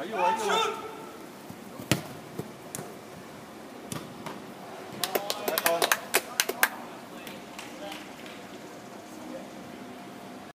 哎呦，我去。